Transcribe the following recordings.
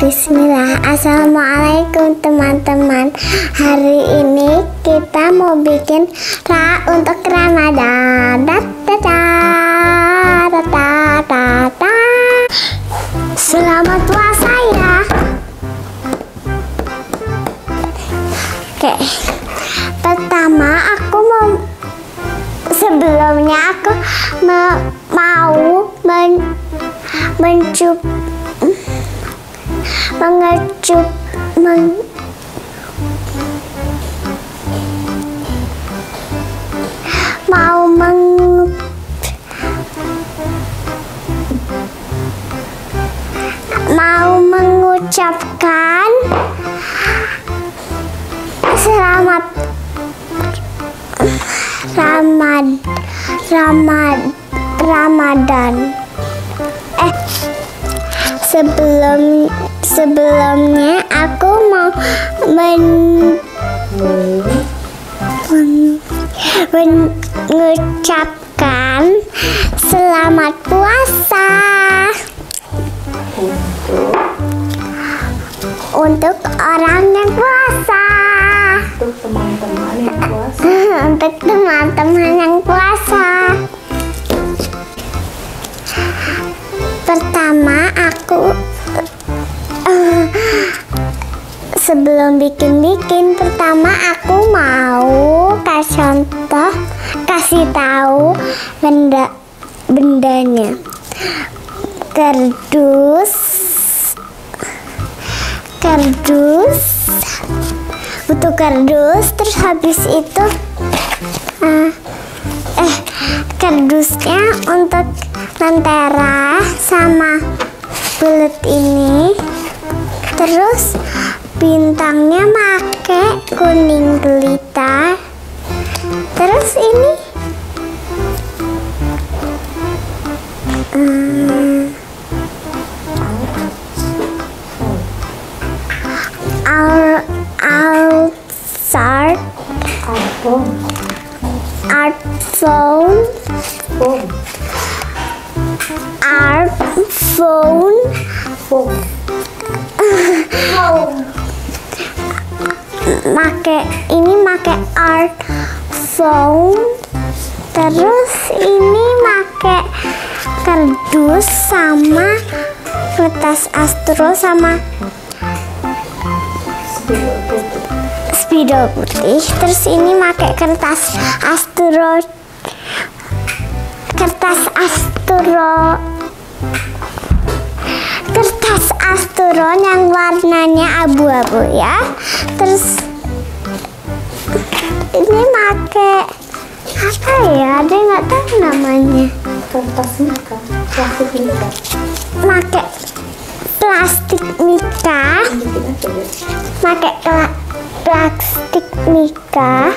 Bismillah. Assalamualaikum teman-teman. Hari ini kita mau bikin ra untuk Ramadan. Da, da, da, da, da, da, da. Selamat puasa ya. Oke. Pertama aku mau Sebelumnya aku mau men- mencup mengecup men, mau meng mau mengucapkan selamat Ramad Ramad Ramadan. Eh sebelum sebelumnya aku mau men, men- mengucapkan selamat puasa. Untuk orang yang sebelum bikin-bikin pertama aku mau kasih contoh kasih tahu benda bendanya. Kardus kardus butuh kardus terus habis itu eh, eh kardusnya untuk lentera sama bulat ini. Terus bintangnya make kuning gelita terus ini? Hmm, art phone phone art phone phone ini make art phone terus ini make kardus sama kertas astro sama spidol putih. Terus ini make kertas astro kertas astro kertas astro yang warnanya abu-abu ya. Terus make apa ya ada nggak tahu namanya kertas mika plastik mika make plastik mika bikin kla- plastik mika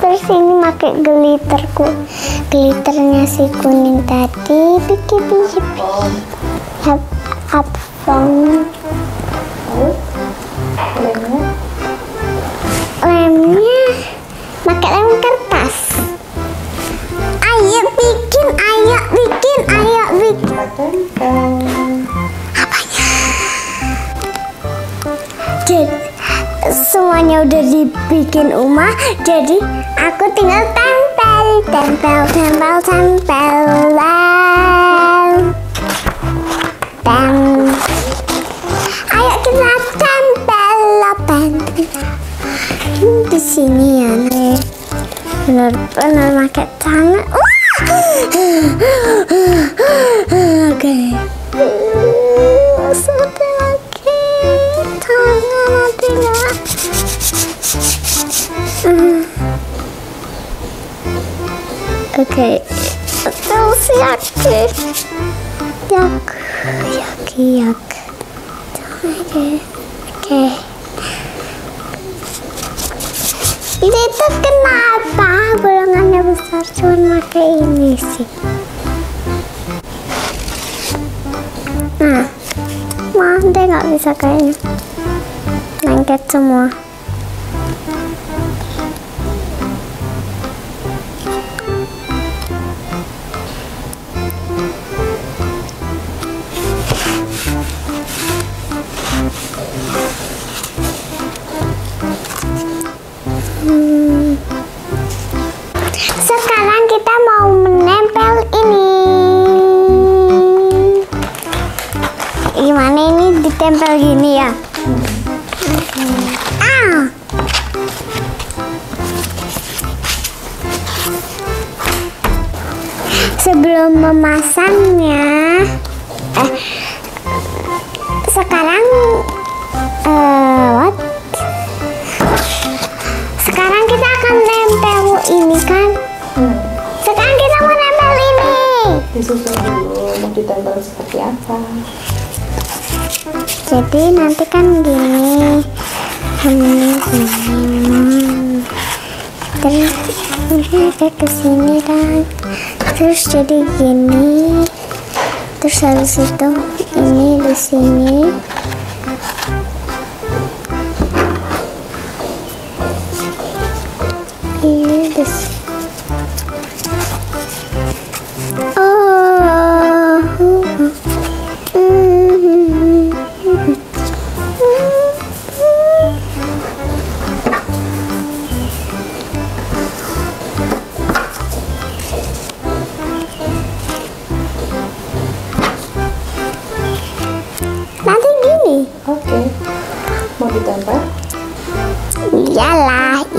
terus ini pakai glitterku glitternya si kuning tadi piki phone hap hap lalu lemnya lemnya pakai lem kertas. Ayo bikin ayo bikin ayo bikin. Tempel jadi semuanya udah dibikin Uma jadi aku tinggal tempel tempel tempel tempel tem ayo sini ya nih benar-benar pakai tangan Wah! oke satu lagi tangan nanti nggak oke terus yaki yak yaki yak oke oke ini tuh kenapa bolongannya besar? Cuma pakai ini sih. Nah deh nggak bisa kayaknya. Lengket semua kayak gini ya. Ah. Sebelum memasangnya, eh, sekarang eh, what? Sekarang kita akan tempel ini kan. Sekarang kita mau tempel ini. Disusun dulu mau ditempel seperti apa jadi nanti kan gini ini gini. Terus ini kayak ke sini kan. Terus jadi gini. Terus habis itu ini di sini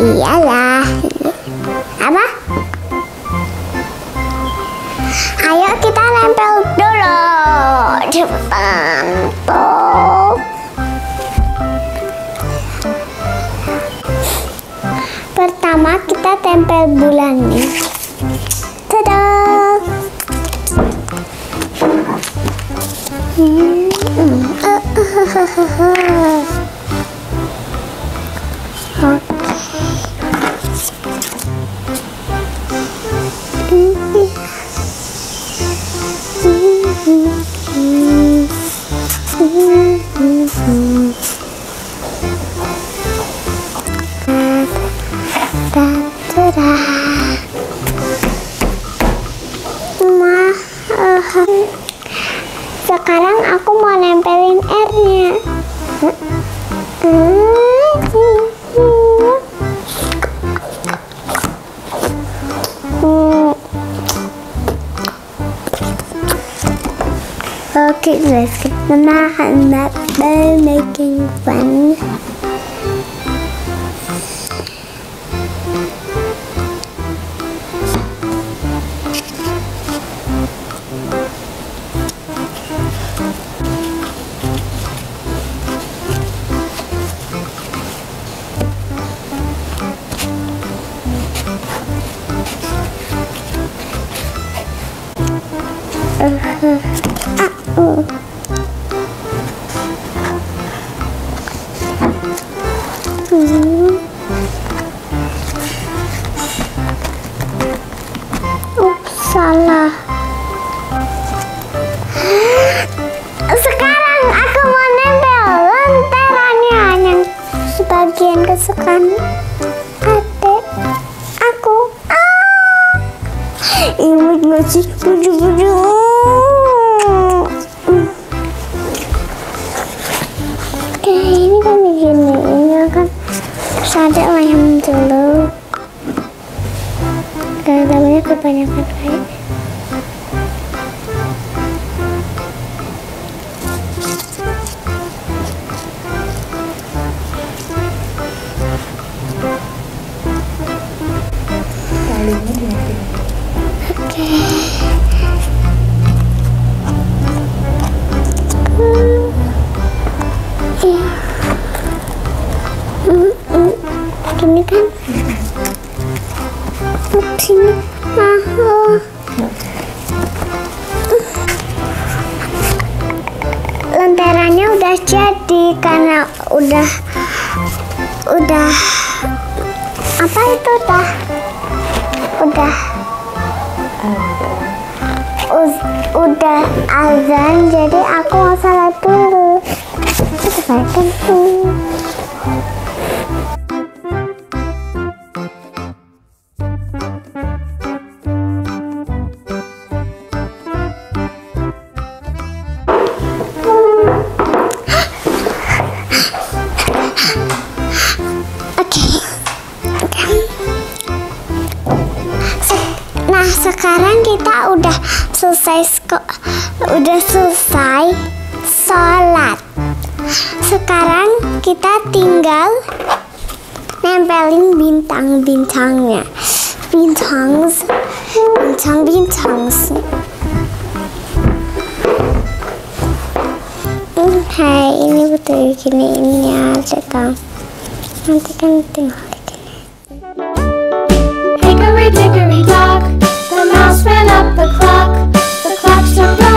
iyalah. Apa? Ayo kita nempel dulu cepetan tuh pertama kita tempel bulannya. Tada! Hmm, uh, uh, uh, uh, uh. risk. Mama and Matt were making fun. Uh -huh. ah. Salah. Sekarang aku mau nempel yang sebagian kesukaan adik aku. Ah! Imut nggak? Udah jadi karena udah udah apa itu udah udah. Uz- udah azan jadi aku mau salat dulu itu bintang-bintangnya. Bintang bincang-bincang. Hmm, hai, ini betul gini ini. Nanti kan. Hickory dickory dock, the mouse ran up the clock. The clock struck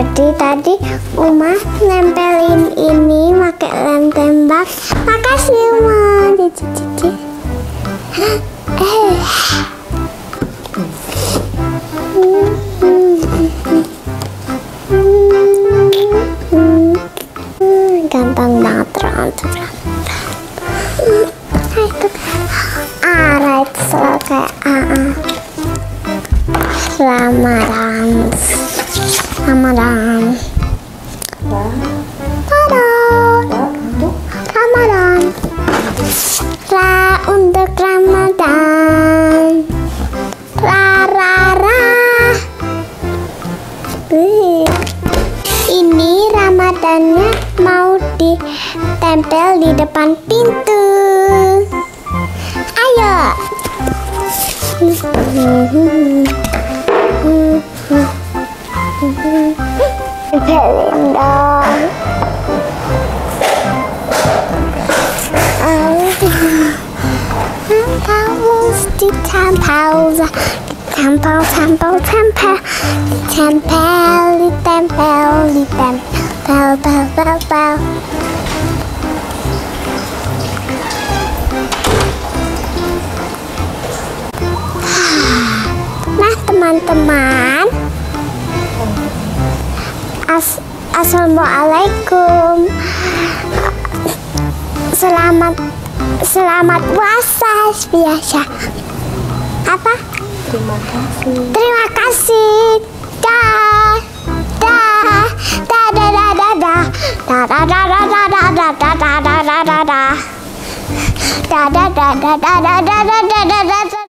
jadi tadi Uma nempelin ini pakai lem tembak. Makasih untuk Ramadan. Ra ra ra. Wih. Ini Ramadannya mau ditempel di depan pintu. Ayo. Tempel, tempel, tempel, ditempel, ditempel, ditempel, pel, pel, pel. Nah teman-teman. As Assalamualaikum. Selamat Selamat puasa biasa Apa? Terima kasih. Terima kasih Dah Dah Dah dah dah dah dah Dah dah dah dah dah dah dah dah dah dah dah dah dah Dah dah dah dah dah dah dah